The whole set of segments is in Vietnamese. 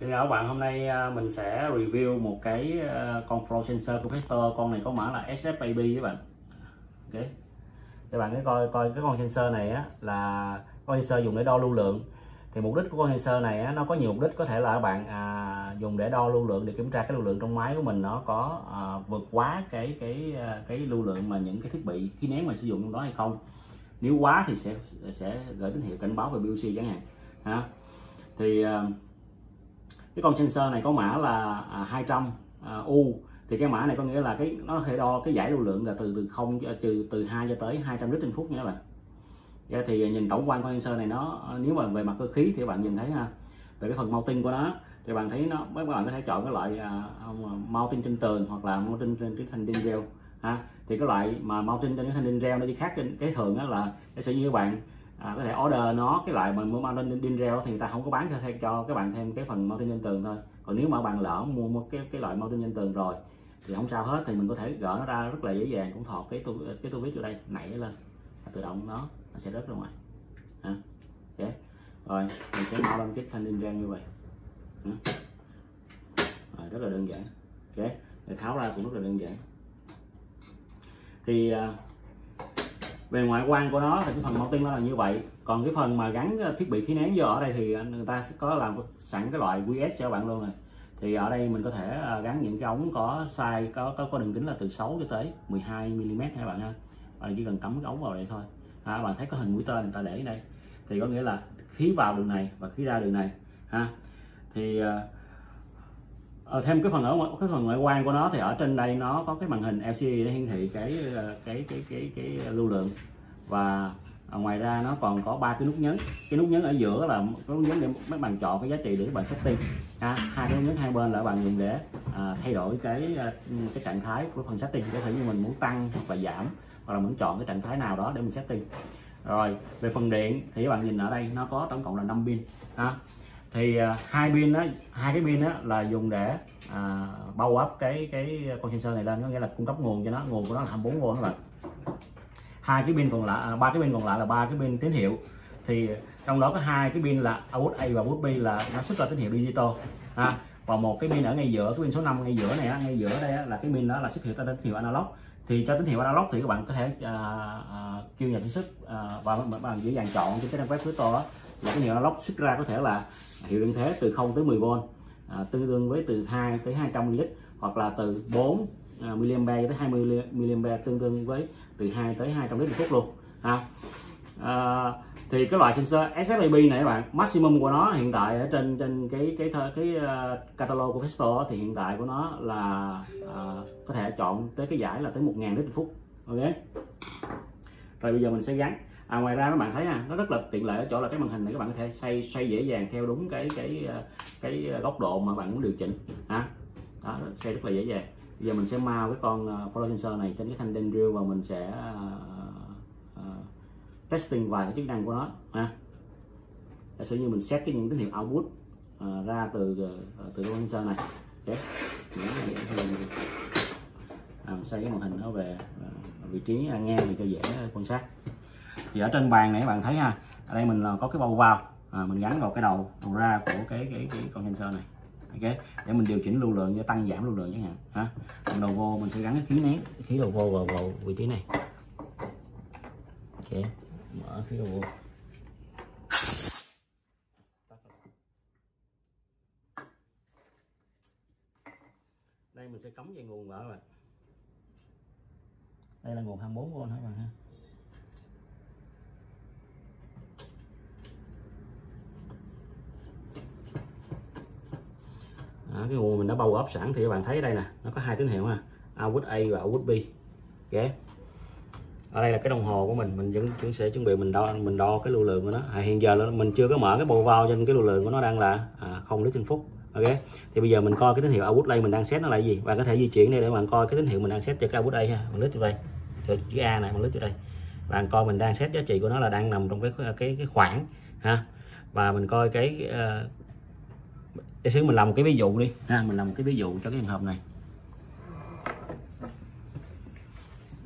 Xin chào các bạn, hôm nay à, mình sẽ review một cái à, con flow sensor capacitor con này có mã là SFAB các bạn. Ok. Các bạn cứ coi coi cái con sensor này á là con sensor dùng để đo lưu lượng. Thì mục đích của con sensor này á, nó có nhiều mục đích có thể là các bạn à, dùng để đo lưu lượng để kiểm tra cái lưu lượng trong máy của mình nó có à, vượt quá cái cái à, cái lưu lượng mà những cái thiết bị khí nén mà sử dụng trong đó hay không. Nếu quá thì sẽ sẽ gửi tín hiệu cảnh báo về BOC chẳng hạn. Ha. Thì à, cái con sensor này có mã là à, 200u à, thì cái mã này có nghĩa là cái nó có thể đo cái giải lưu lượng là từ từ không trừ từ 2 cho tới 200 lít trên phút nha các bạn. Yeah, thì nhìn tổng quan con sensor này nó nếu mà về mặt cơ khí thì các bạn nhìn thấy ha về cái phần mounting của nó thì bạn thấy nó mấy bạn có thể chọn cái loại uh, mounting trên tường hoặc là mounting trên cái thanh đinh reo ha. Thì cái loại mà mounting trên cái thanh đinh reo nó chỉ khác trên cái thường đó là sẽ như các bạn à, có thể order nó cái loại mà mua mang din đinh thì người ta không có bán cho thêm cho các bạn thêm cái phần mau nhân tường thôi. Còn nếu mà bạn lỡ mua một cái cái loại mau nhân tường rồi thì không sao hết thì mình có thể gỡ nó ra rất là dễ dàng. Cũng thọt cái tu cái tu viết vô đây nảy lên tự động nó nó sẽ rớt ra ngoài. À, okay. Dạ. rồi mình sẽ mau lên cái thanh din reo như vậy. Rồi, rất là đơn giản. Dạ. Ok để tháo ra cũng rất là đơn giản. Thì uh, về ngoại quan của nó thì cái phần mounting nó là như vậy. Còn cái phần mà gắn ờ, thiết bị khí nén vô ở đây thì ờ, người ta sẽ có làm sẵn cái loại QS cho bạn luôn rồi. Thì ở đây mình có thể ờ, gắn những cái ống có size có có, có đường kính là từ 6 cho tới 12 mm các bạn ha. Bạn chỉ cần cắm cái ống vào đây thôi. À, ha bạn thấy có hình mũi tên người ta để ở đây. Thì có nghĩa là khí vào đường này và khí ra đường này ha. Thì ở thêm cái phần ở cái phần ngoại quan của nó thì ở trên đây nó có cái màn hình LCD để hiển thị cái ờ, cái cái cái cái, lưu lượng. Và à, ngoài ra nó còn có ba cái nút nhấn. Cái nút nhấn ở giữa là cái nút nhấn để mấy bạn chọn cái giá trị để các bạn setting. Ha hai cái nút nhấn hai bên là bạn dùng để à, thay đổi cái ờ, cái trạng thái của phần setting. Có thể như mình muốn tăng hoặc là giảm hoặc là muốn chọn cái trạng thái nào đó để mình setting. Rồi về phần điện thì các bạn nhìn ở đây nó có tổng cộng là 5 pin. Ha thì uh, hai pin đó hai cái pin đó là dùng để à, bao ấp cái cái con sensor này lên có nghĩa là cung cấp nguồn cho nó nguồn của nó là 24V các bạn hai cái pin còn lại à, ba cái pin còn lại là ba cái pin tín hiệu. Thì trong đó có hai cái pin là output A và output B là nó xuất ra tín hiệu digital ha. Và một cái pin ở ngay giữa cái pin số 5 ngay giữa này ngay giữa đây là cái pin đó là xuất hiện ra tín hiệu analog. Thì cho tín hiệu analog thì các bạn có thể uh, uh, kêu nhà sản xuất uh, và bạn dễ dàng chọn trên cái trang web của tôi là cái hiệu analog xuất ra có thể là hiệu điện thế từ 0 tới 10V à, tương đương với từ 2 tới 200 ml hoặc là từ 4 à, mA tới 20 mA tương đương với từ 2 tới 200 lít một phút luôn ha. À, thì cái loại sensor SFAB này các bạn maximum của nó hiện tại ở trên trên cái cái cái, cái uh, catalog của Festo thì hiện tại của nó là uh, có thể chọn tới cái giải là tới 1.000 lít một phút ok? Rồi bây giờ mình sẽ gắn à, ngoài ra các bạn thấy ha nó rất là tiện lợi ở chỗ là cái màn hình này các bạn có thể xoay xoay dễ dàng theo đúng cái cái ờ, cái góc độ mà bạn muốn điều chỉnh ha. Đó xoay rất là dễ dàng. Bây giờ mình sẽ mau cái con ờ, follow sensor này trên cái thanh đen drill và mình sẽ uh, uh, testing vài cái chức năng của nó ha. Giả sử như mình xét cái những tín hiệu output uh, ra từ uh, từ con sensor này. Okay. à, mình xoay cái màn hình nó về uh, vị trí à, ngang để cho dễ quan sát thì ở trên bàn này các bạn thấy ha ở đây mình ờ, có cái bầu vào. À, mình gắn vào cái đầu đầu ra của cái cái cái con sensor này. Ok để mình điều chỉnh lưu lượng cho tăng giảm lưu lượng chẳng hạn ha. Còn đầu vô mình sẽ gắn cái khí nén khí đầu vô vào, vào vị trí này. Ok mở khí đầu vô. Đây mình sẽ cắm dây nguồn vào rồi đây là nguồn 24V hả bạn ha. Cái nguồn mình đã bao góp sẵn thì các bạn thấy đây nè nó có hai tín hiệu ha output A và output B. Ok. Ở đây là cái đồng hồ của mình mình vẫn, vẫn sẽ chuẩn bị mình đo mình đo cái lưu lượng của nó. À, hiện giờ là mình chưa có mở cái bộ vào trên cái lưu lượng của nó đang là à, không lít trên phút ok. Thì bây giờ mình coi cái tín hiệu output A mình đang set nó là gì. Và có thể di chuyển đây để bạn coi cái tín hiệu mình đang set cho cái output A ha. Mình lít vô đây. Chữ A này mình lít vô đây. Bạn coi mình đang set giá trị của nó là đang nằm trong cái cái cái khoảng ha. Và mình coi cái uh, giả sử mình làm một cái ví dụ đi. Ha mình làm một cái ví dụ cho cái trường hợp này.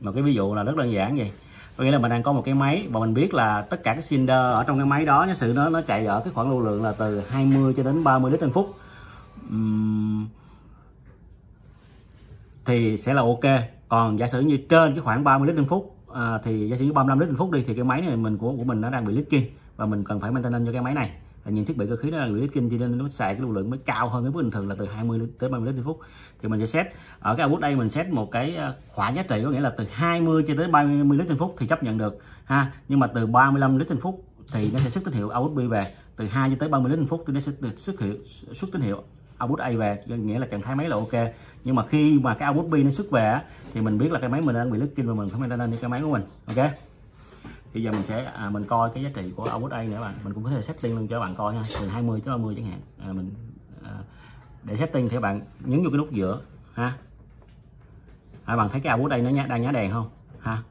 Một cái ví dụ là rất đơn giản vậy. Có nghĩa là mình đang có một cái máy và mình biết là tất cả cái cylinder ở trong cái máy đó giả sử nó nó chạy ở cái khoảng lưu lượng là từ 20 cho đến 30 lít trên phút. Uhm, thì sẽ là ok. Còn giả sử như trên cái khoảng 30 lít trên phút à, thì giả sử như 35 lít trên phút đi thì cái máy này mình của của mình nó đang bị lít kia và mình cần phải maintenance cho cái máy này những thiết bị cơ khí nó là lưỡi kinh cho nên nó xài cái lưu lượng mới cao hơn cái bình thường là từ 20 tới 30 lít trên phút. Thì mình sẽ set, ở cái output đây mình set một cái ờ, khoảng giá trị có nghĩa là từ 20 cho tới 30 lít trên phút thì chấp nhận được, ha. Nhưng mà từ 35 lít trên phút thì nó sẽ xuất tín hiệu output B về. Từ 2 cho tới 30 lít trên phút thì nó sẽ xuất hiệu, xuất tín hiệu output A về nghĩa là trạng thái máy là ok. Nhưng mà khi mà cái output B nó xuất về thì mình biết là cái máy mình đang bị lít kinh và mình phải maintenance lên cái máy của mình, ok? Bây giờ mình sẽ à, mình coi cái giá trị của output A nữa bạn. Mình cũng có thể setting luôn cho bạn coi ha từ 20 tới 30 chẳng hạn. À, mình à, để setting thì bạn nhấn vô cái nút giữa ha. À, bạn thấy cái output đây nó nhá, đang nhá đèn không? Ha.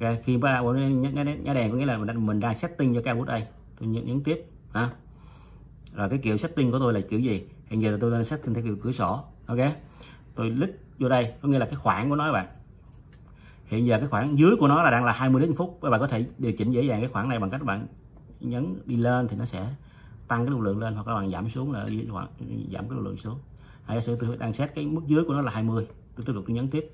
Okay. khi mà nhá, nhá đèn có nghĩa là mình, mình đang setting cho cái output A, tôi nhấn, nhấn tiếp ha. Rồi cái kiểu setting của tôi là kiểu gì? Hiện giờ tôi đang setting theo kiểu cửa sổ ok? Tôi click vô đây có nghĩa là cái khoảng của nó các bạn hiện giờ cái khoảng dưới của nó là đang là 20 đến phút. Các bạn có thể điều chỉnh dễ dàng cái khoảng này bằng cách bạn nhấn đi lên thì nó sẽ tăng cái lưu lượng lên, hoặc các bạn giảm xuống là khoảng, giảm cái lưu lượng xuống. Hay sự tôi đang set cái mức dưới của nó là 20 tôi tiếp tục tôi nhấn tiếp.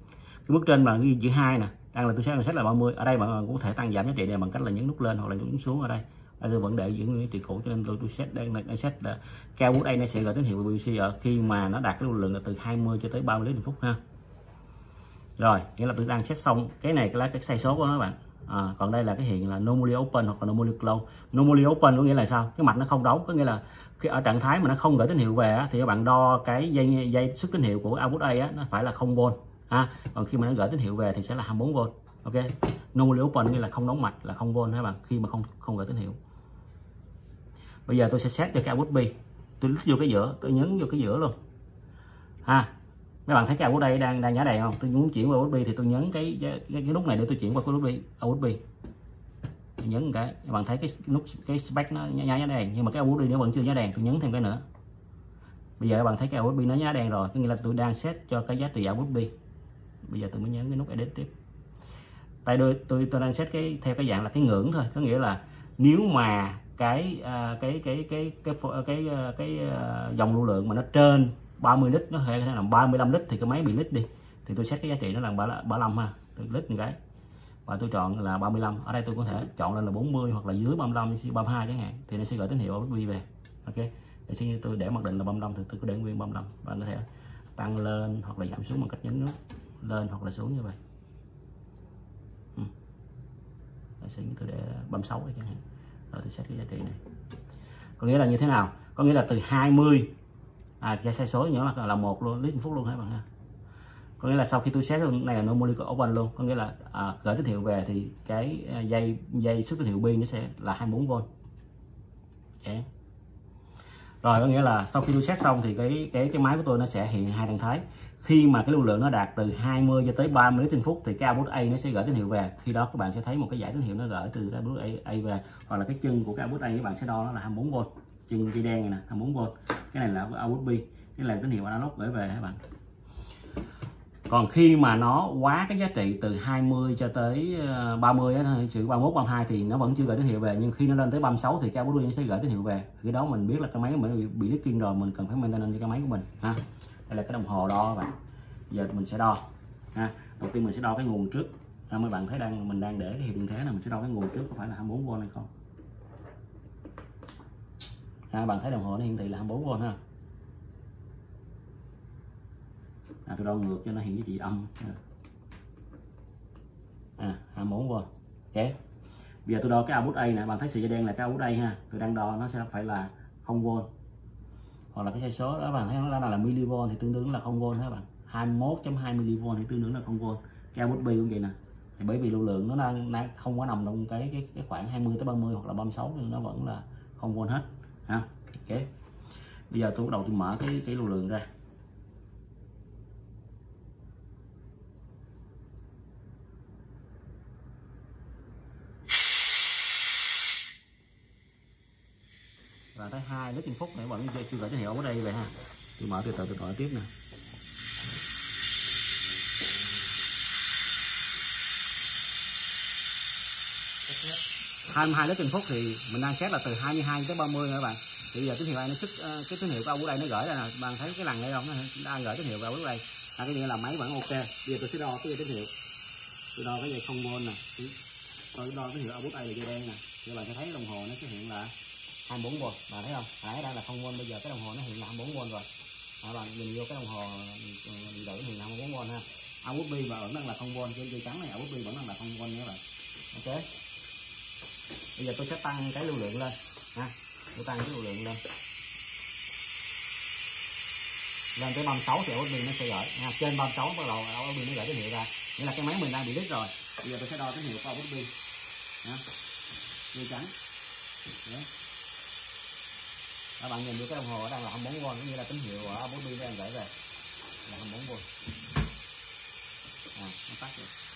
Cái mức trên mà ghi chữ hai nè, đang là tôi set set là 30 ở đây bạn cũng có thể tăng giảm giá trị này bằng cách là nhấn nút lên hoặc là nhấn xuống ở đây. Đây tôi vẫn để giữ nguyên tiền cũ cho nên tôi tôi set đang đang set là cao bút đây nó sẽ gửi tín hiệu BBC ở khi mà nó đạt cái lưu lượng là từ 20 cho tới 30 lít một phút ha rồi nghĩa là tôi đang xét xong. Cái này cái là cái sai số của nó bạn. À, còn đây là cái hiện là normally open hoặc là normally close. Normally open có nghĩa là sao? Cái mạch nó không đóng có nghĩa là khi ở trạng thái mà nó không gửi tín hiệu về á, thì các bạn đo cái dây dây sức tín hiệu của output A á, nó phải là 0 v ha? Còn khi mà nó gửi tín hiệu về thì sẽ là 24 v ok? Normally open nghĩa là không đóng mạch là 0 v các bạn? Khi mà không không gửi tín hiệu. Bây giờ tôi sẽ xét cho cái output B. Tôi lít vô cái giữa tôi nhấn vô cái giữa luôn ha? Mấy bạn thấy cái USB đây đang đang nhá đèn không? Tôi muốn chuyển qua USB thì tôi nhấn cái cái, cái nút này để tôi chuyển qua USB USB tôi nhấn một cái. Các bạn thấy cái nút cái spec nó nhá nhá đèn nhưng mà cái USB nó vẫn chưa nhá đèn tôi nhấn thêm cái nữa. Bây giờ các bạn thấy cái USB nó nhá đèn rồi. Có nghĩa là tôi đang set cho cái giá trị USB bây giờ tôi mới nhấn cái nút edit tiếp. Tại tôi tôi tôi đang set cái theo cái dạng là cái ngưỡng thôi. Có nghĩa là nếu mà cái uh, cái cái cái cái cái cái, à, cái, cái uh, dòng lưu lượng mà nó trên 30 lít, nó hay là 35 lít thì cái máy bị lít đi. Thì tôi xét cái giá trị nó là 35 ha lít một cái. Và tôi chọn là 35 ở đây tôi có thể chọn lên là 40 hoặc là dưới 35 32 chẳng hạn. Thì nó sẽ gửi tín hiệu output về. Ok? Để sẽ như tôi để mặc định là 35 thì tôi có để nguyên 35 và có thể tăng lên hoặc là giảm xuống bằng cách nhấn nút lên hoặc là xuống như vậy. Ừ. sẽ như tôi để 36 đây chẳng hạn. Rồi tôi xét cái giá trị này. Có nghĩa là như thế nào? Có nghĩa là từ 20 à cái sai số nhỏ là là một luôn lít phút luôn các bạn ha? Có nghĩa là sau khi tôi xét này là normally open luôn. Có nghĩa là à, gửi tín hiệu về thì cái à, dây dây xuất tín hiệu pin nó sẽ là 24V okay. Dạ. rồi có nghĩa là sau khi tôi xét xong thì cái cái cái máy của tôi nó sẽ hiện hai trạng thái. Khi mà cái lưu lượng nó đạt từ 20 cho tới 30 lít trên phút thì cái output A nó sẽ gửi tín hiệu về. Khi đó các bạn sẽ thấy một cái giải tín hiệu nó gửi từ cái output A, A về. Hoặc là cái chân của cái output A các bạn sẽ đo nó là 24V chân dây đen này nè à, 24V cái này là USB B cái là tín hiệu analog gửi về các bạn? Còn khi mà nó quá cái giá trị từ 20 cho tới ờ, 30 mốt ba 31 32 thì nó vẫn chưa gửi tín hiệu về. Nhưng khi nó lên tới 36 thì cái output nó sẽ gửi tín hiệu về. Khi đó mình biết là cái máy mình bị leaking rồi mình cần phải maintenance cho cái máy của mình ha. Đây là cái đồng hồ đo các bạn. Giờ mình sẽ đo ha. Đầu tiên mình sẽ đo cái nguồn trước. Ha, mấy bạn thấy đang mình đang để cái hiệu điện thế này mình sẽ đo cái nguồn trước có phải là 24V hay không? Ha, bạn thấy đồng hồ nó hiển thị là 24V ha? À, tôi đo ngược cho nó hiện giá trị âm. À 24V ok. Bây giờ tôi đo cái output A nè. Bạn thấy sợi dây đen là cái output A ha? Tôi đang đo nó sẽ phải là 0V hoặc là cái sai số đó bạn thấy nó là, là mV thì tương đương là 0V ha bạn? 21.2 mV thì tương đương là 0V cái output B cũng vậy nè? Thì bởi vì lưu lượng nó đang, đang không có nằm trong cái cái, cái khoảng 20 tới 30 hoặc là 36 nên nó vẫn là 0V hết ha, ok. Bây giờ tôi bắt đầu tôi mở cái cái lưu lượng ra. Và tới hai lít trên phút này bạn chưa? Gửi tín hiệu ở đây vậy ha. Tôi mở từ từ, tôi mở tiếp nè. Thank you. 22 lít trên phút thì mình đang xét là từ 22 tới 30 nữa bạn. Thì giờ tín hiệu này nó xuất ờ, cái tín hiệu của ông đây nó gửi ra nè. Bạn thấy cái lần này không? Nó đang gửi tín hiệu vào bước đây là cái nghĩa là máy vẫn ok. Bây giờ tôi sẽ đo cái tín hiệu. Tôi đo cái dây không môn nè. Tôi đo tín hiệu ở bút đây là dây đen nè. Các bạn sẽ thấy đồng hồ nó xuất hiện là 24 v bạn thấy không? Nãy đang là không v bây giờ, cái đồng hồ nó hiện là 24 v rồi. Các bạn nhìn vô cái đồng hồ ờ, điện tử thì là 24 v ha. Áo bút bi và vẫn đang là không v trên dây trắng này áo bút bi vẫn đang là không v nữa bạn. Ok bây giờ tôi sẽ tăng cái lưu lượng lên. Ha tôi tăng cái lưu lượng lên. Lên tới 36 thì output nó sẽ gửi. Ha. trên 36 bắt đầu pin nó gửi tín hiệu ra. Nghĩa là cái máy mình đang bị đứt rồi. Bây giờ tôi sẽ đo tín hiệu của output pin. Ha trắng. Đấy. các bạn nhìn được cái đồng hồ đang là 24V có nghĩa là tín hiệu ở output pin đang gửi về là 24V à, nó tắt rồi.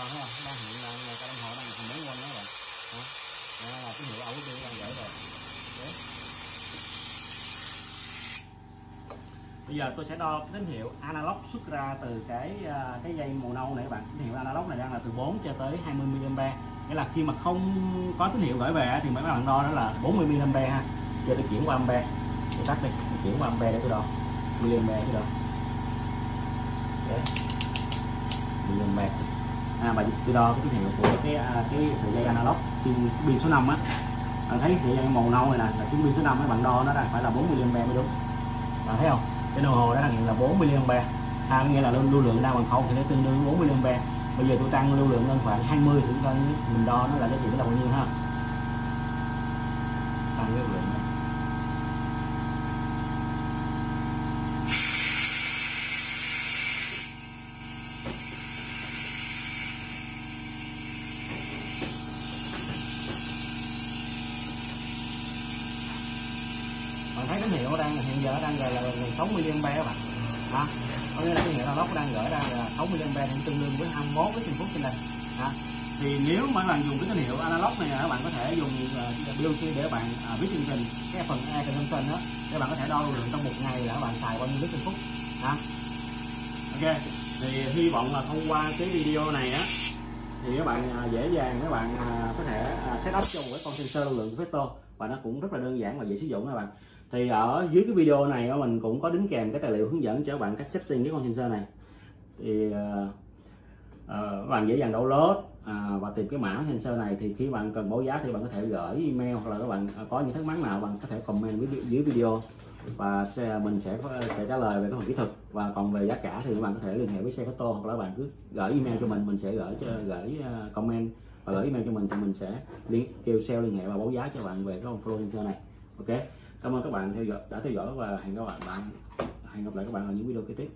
Rồi thấy không đang hiện là cái đồng hồ đang là 24V đó rồi đó. là cái hiệu ấu tôi đang gửi rồi Đấy. bây giờ tôi sẽ đo tín hiệu analog xuất ra từ cái à, cái dây màu nâu này các bạn. Tín hiệu analog này đang là từ 4 cho tới 20 mA nghĩa là khi mà không có tín hiệu gửi về thì mấy bạn đo đó là 40 mA ha. Giờ tôi chuyển qua ampe. Tôi tắt đi. Tôi chuyển qua ampe để tôi đo. mA tôi đo. mA à và tôi đo cái tín hiệu của cái à, cái sợi dây analog. Pin số 5 á bạn thấy sợi dây màu nâu này nè là cái pin số 5 mấy bạn đo nó đang phải là 40 mA mới đúng. Bạn thấy không? Cái đồng hồ đang hiện là 40 mA à, nghĩa là lưu, lưu lượng đang bằng không thì nó tương đương 40 mA bây giờ tôi tăng lưu lượng lên khoảng 20 thì coi mình đo nó là cái gì nó là bao nhiêu ha tăng lưu lượng lên. bạn thấy tín hiệu đang hiện giờ đang gửi là, 60 mA các bạn. Ha có nghĩa là cái hiệu analog đang gửi ra là 60 mA thì tương đương với 21 cái phút trên đây. Ha thì nếu mà các bạn dùng cái tín hiệu analog này các bạn có thể dùng uh, để các bạn ờ, viết chương trình cái phần E tin đó để bạn có thể đo lưu lượng trong một ngày là các bạn xài bao nhiêu lít trên phút. Ha ok. Thì hy vọng là thông qua cái video này á thì các bạn ờ, dễ dàng các bạn có thể setup cho một cái con sensor lưu lượng Vector và nó cũng rất là đơn giản và dễ sử dụng các bạn thì ở dưới cái video này mình cũng có đính kèm cái tài liệu hướng dẫn cho các bạn cách setting cái con sensor này. Thì uh, uh, các bạn dễ dàng download uh, và tìm cái mã sensor này thì khi bạn cần báo giá thì bạn có thể gửi email hoặc là các bạn à, có những thắc mắc nào bạn có thể comment dưới video. Và xe mình sẽ ờ, sẽ trả lời về cái phần kỹ thuật. Và còn về giá cả thì các bạn có thể liên hệ với xe photo hoặc là các bạn cứ gửi email cho mình mình sẽ gửi cho gửi comment và gửi email cho mình thì mình sẽ liên kêu sale liên hệ và báo giá cho bạn về cái con flow sensor này. Ok? Cảm ơn các bạn theo dõi, đã theo dõi và hẹn các bạn bạn hẹn gặp lại các bạn ở những video kế tiếp.